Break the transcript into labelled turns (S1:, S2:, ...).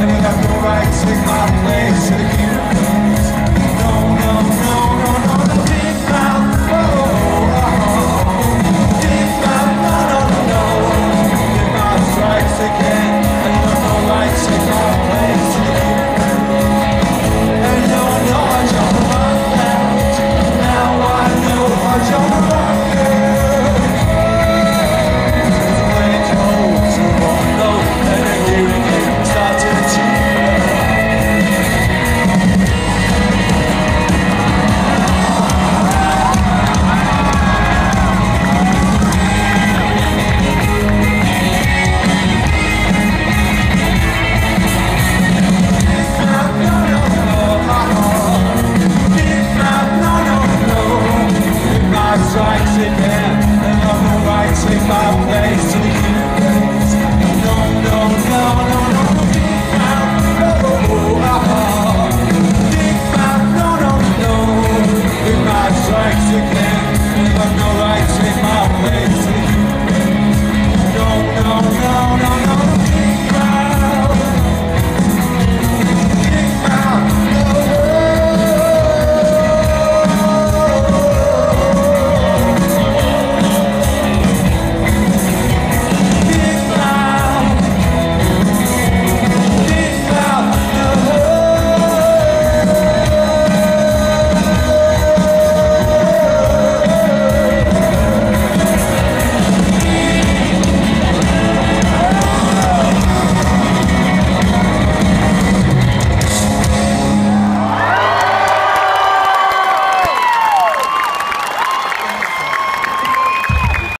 S1: I have no right to take my place.